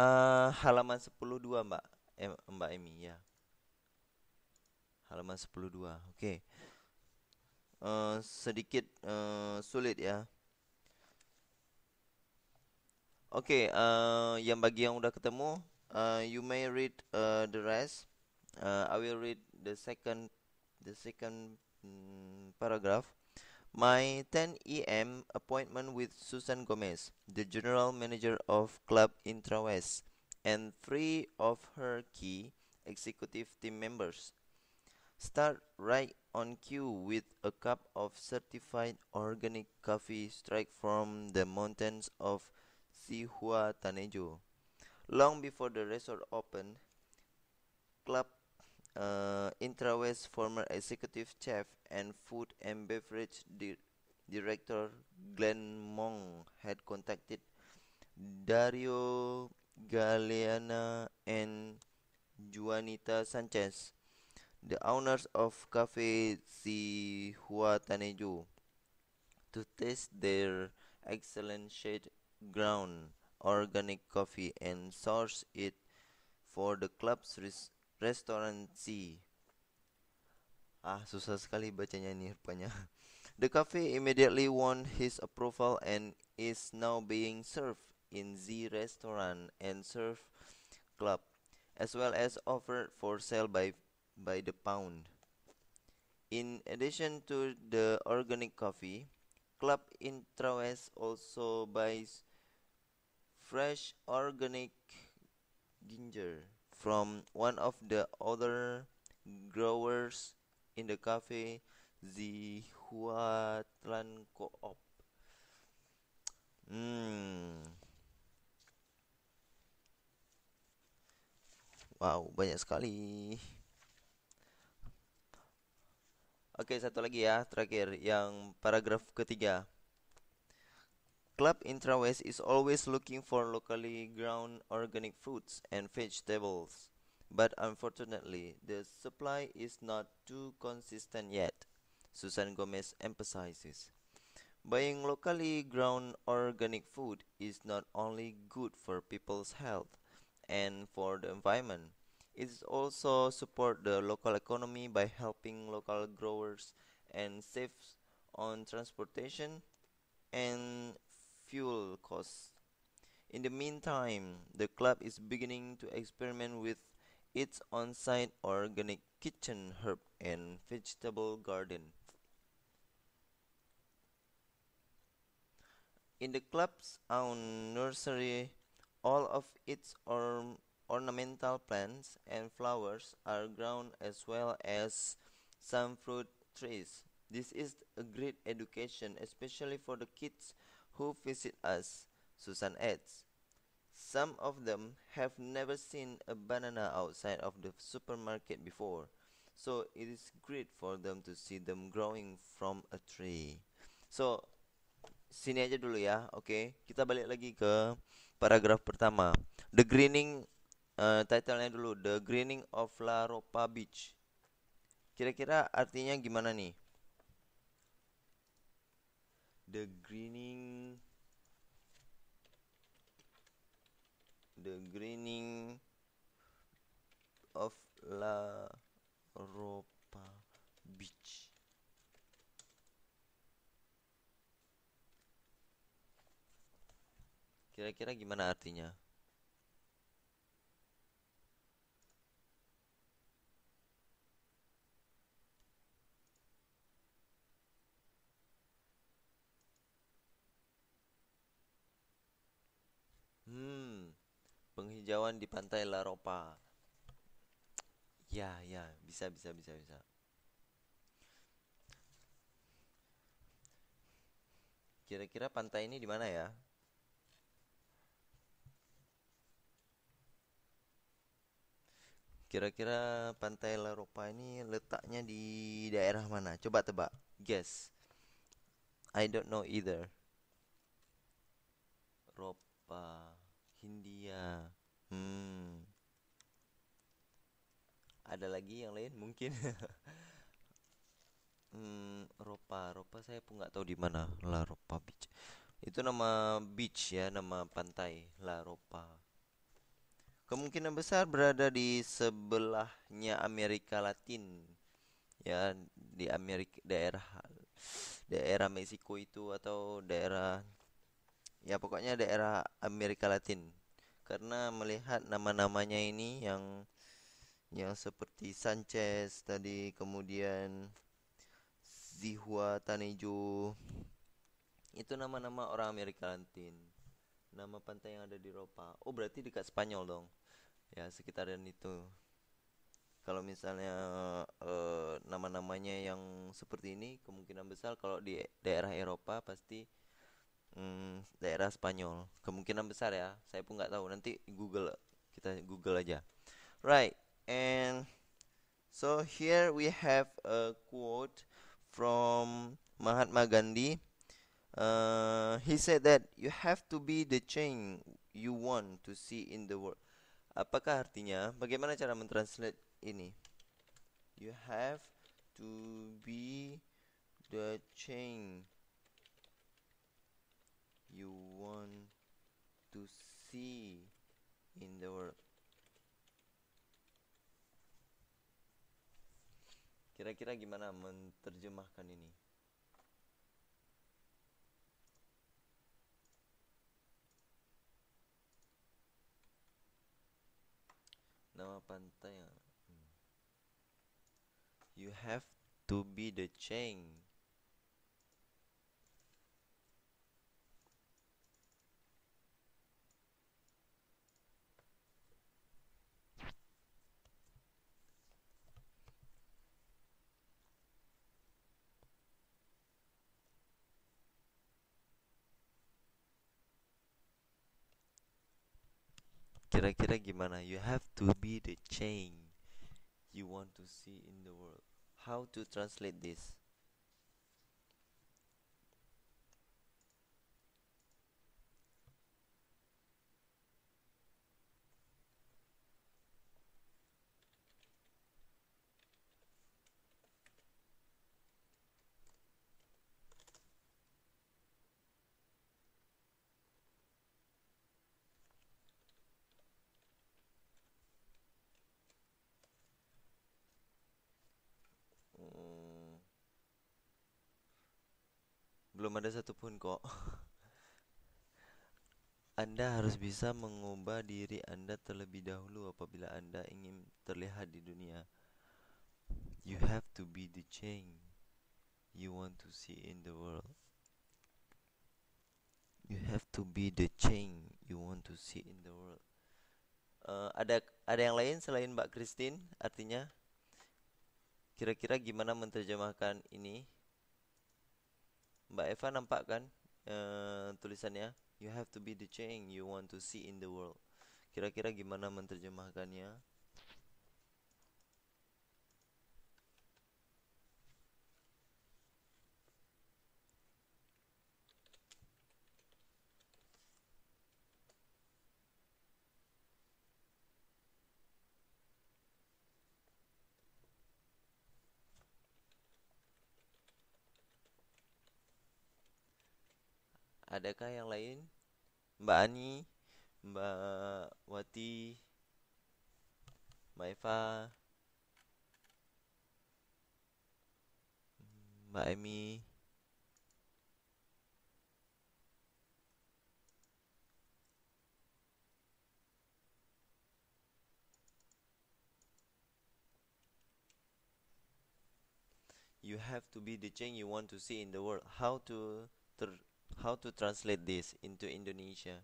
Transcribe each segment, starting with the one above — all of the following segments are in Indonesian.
Uh, halaman 102 Mbak em, Mbak Emi ya. Halaman 102. Oke. Okay. Uh, sedikit uh, sulit ya. Oke, okay, uh, yang bagi yang udah ketemu, uh, you may read uh, the rest. Uh, I will read the second the second um, paragraph. My 10 a.m. appointment with Susan Gomez, the general manager of Club Intrawest, and three of her key executive team members. Start right on cue with a cup of certified organic coffee straight from the mountains of Tanejo. Long before the resort opened, Club uh, Intrawest former executive chef and food and beverage di director Glenn Mong had contacted Dario Galeana and Juanita Sanchez, the owners of Cafe Tanejo, to taste their excellent shade ground organic coffee and source it for the club's Restaurant C. Ah, susah sekali bacanya ini rupanya. The cafe immediately won his approval and is now being served in Z Restaurant and Surf Club, as well as offered for sale by by the pound. In addition to the organic coffee, Club Intrawest also buys fresh organic ginger from one of the other growers in the cafe the Huatlan Co-op. Hmm. Wow, banyak sekali. Oke, satu lagi ya, terakhir yang paragraf ketiga. Club Intrawest is always looking for locally grown organic fruits and vegetables, but unfortunately, the supply is not too consistent yet, Susan Gomez emphasizes. Buying locally grown organic food is not only good for people's health and for the environment, it also supports the local economy by helping local growers and saves on transportation and fuel costs. In the meantime, the club is beginning to experiment with its on-site organic kitchen herb and vegetable garden. In the club's own nursery, all of its or ornamental plants and flowers are grown as well as some fruit trees. This is a great education, especially for the kids who visit us, Susan adds. Some of them have never seen a banana outside of the supermarket before, so it is great for them to see them growing from a tree. So, sini aja dulu ya, oke? Okay? Kita balik lagi ke paragraf pertama. The greening, uh, titlenya dulu, The Greening of La Ropa Beach. Kira-kira artinya gimana nih? the greening the greening of La Ropa Beach. Kira-kira gimana artinya penghijauan di pantai La Ropa. Ya, ya, bisa, bisa, bisa, bisa. Kira-kira pantai ini di mana ya? Kira-kira pantai La Ropa ini letaknya di daerah mana? Coba tebak. Guess. I don't know either. Ropa, Hindia. Hmm. Ada lagi yang lain mungkin. hmm, Ropa, Ropa saya pun nggak tahu di mana La Ropa Beach. Itu nama beach ya, nama pantai La Ropa. kemungkinan besar berada di sebelahnya Amerika Latin. Ya, di Amerika daerah daerah Meksiko itu atau daerah ya pokoknya daerah Amerika Latin. Karena melihat nama-namanya ini yang yang seperti Sanchez tadi kemudian Zihua Tanejo itu nama-nama orang Amerika Latin. Nama pantai yang ada di Eropa. Oh berarti dekat Spanyol dong? Ya sekitaran itu. Kalau misalnya uh, nama-namanya yang seperti ini kemungkinan besar kalau di daerah Eropa pasti um, daerah Spanyol. Kemungkinan besar ya. Saya pun nggak tahu. Nanti Google kita Google aja. Right and so here we have a quote from Mahatma Gandhi. Uh, he said that you have to be the change you want to see in the world. Apakah artinya? Bagaimana cara mentranslate ini? You have to be the change you want to see in the world Kira-kira gimana menerjemahkan ini? Nama pantai. Hmm. You have to be the change Kira-kira gimana? You have to be the change you want to see in the world. How to translate this? Belum ada satupun kok. Anda harus bisa mengubah diri Anda terlebih dahulu apabila Anda ingin terlihat di dunia. You have to be the change you want to see in the world. You have to be the change you want to see in the world. Uh, ada ada yang lain selain Mbak Christine? Artinya kira-kira gimana menerjemahkan ini? Mbak Eva nampak kan uh, tulisannya You have to be the change you want to see in the world. Kira-kira gimana menerjemahkannya Adakah yang lain? Mbak Ani, Mbak Wati, Mbak Eva, Mbak Emi. You have to be the change you want to see in the world. How to how to translate this into Indonesia?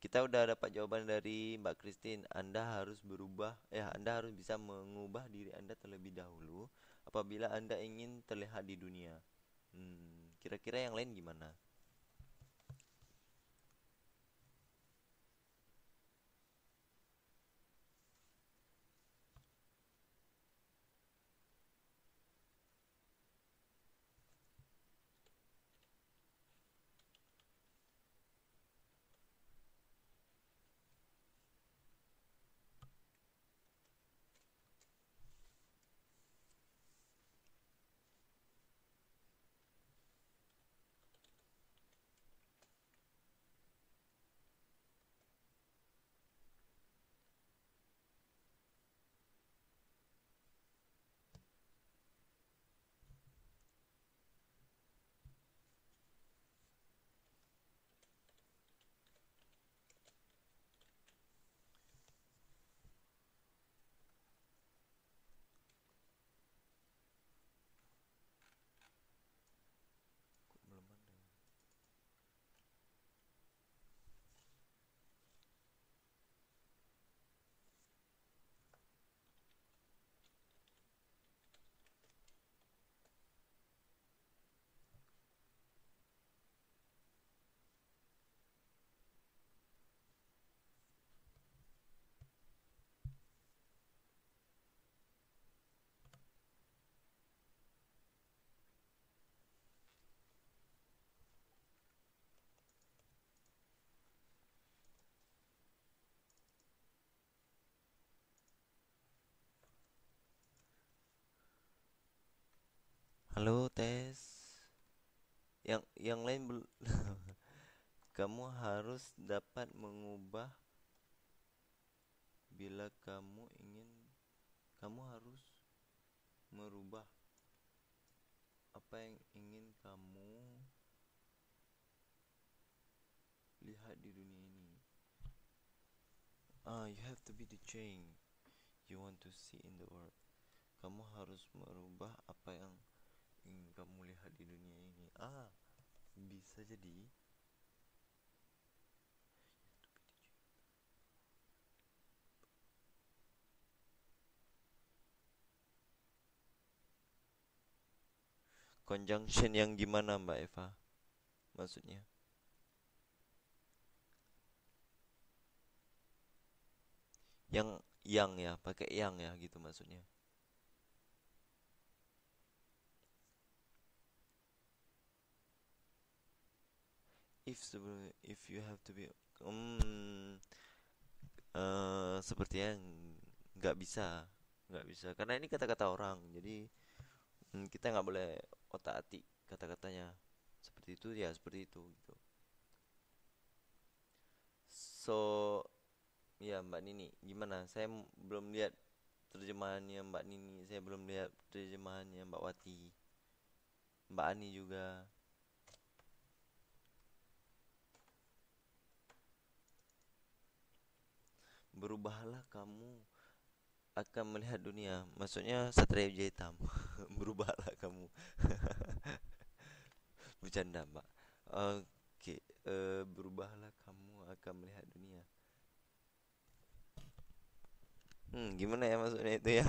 Kita udah dapat jawaban dari Mbak Christine. Anda harus berubah, ya Anda harus bisa mengubah diri Anda terlebih dahulu apabila Anda ingin terlihat di dunia. Hmm, kira-kira yang lain gimana? Halo, tes. Yang yang lain bel kamu harus dapat mengubah bila kamu ingin kamu harus merubah apa yang ingin kamu lihat di dunia ini. Ah, you have to be the change you want to see in the world. Kamu harus merubah apa yang ingin kamu lihat di dunia ini. Ah, bisa jadi conjunction yang gimana Mbak Eva? Maksudnya? Yang yang ya, pakai yang ya gitu maksudnya. If sebelum if you have to be hmm uh, sepertinya nggak bisa nggak bisa. Karena ini kata-kata orang jadi hmm, kita nggak boleh otak-atik kata-katanya. Seperti itu ya seperti itu gitu. So ya Mbak Nini gimana? Saya belum lihat terjemahannya Mbak Nini saya belum lihat terjemahannya Mbak Wati. Mbak Ani juga berubahlah kamu akan melihat dunia. Maksudnya Satria Wijaya Hitam berubahlah kamu. Bercanda mbak. Oke uh, berubahlah kamu akan melihat dunia. Hmm gimana ya maksudnya itu ya?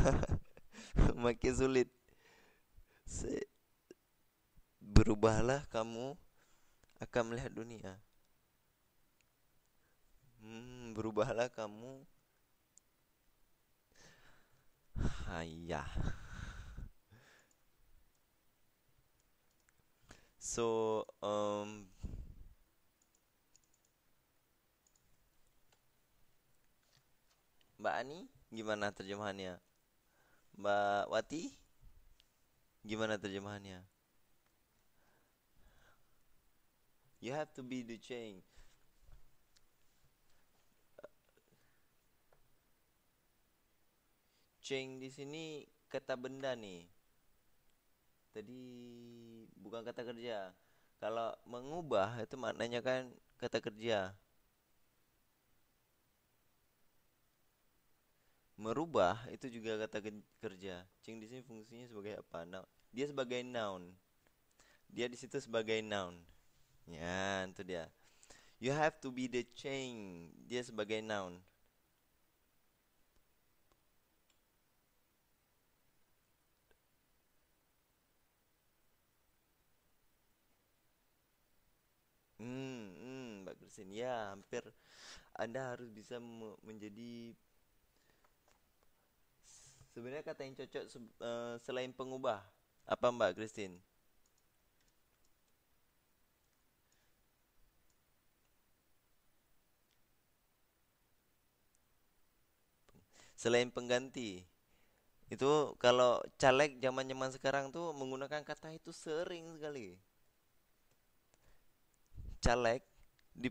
Makin sulit. Se berubahlah kamu akan melihat dunia hmm berubahlah kamu Hayya. So, um, Mbak Ani, gimana terjemahannya? Mbak Wati, gimana terjemahannya? You have to be the change. Change di sini kata benda nih. Tadi bukan kata kerja. Kalau mengubah itu maknanya kan kata kerja. Merubah itu juga kata kerja. Change di sini fungsinya sebagai apa? Nah, dia sebagai noun. Dia di situ sebagai noun. Ya, itu dia. You have to be the change. Dia sebagai noun. Hmm, hmm, Mbak Christine, ya hampir Anda harus bisa menjadi sebenarnya kata yang cocok uh, selain pengubah apa Mbak Christine? Selain pengganti. Itu kalau caleg zaman-zaman sekarang tuh menggunakan kata itu sering sekali caleg di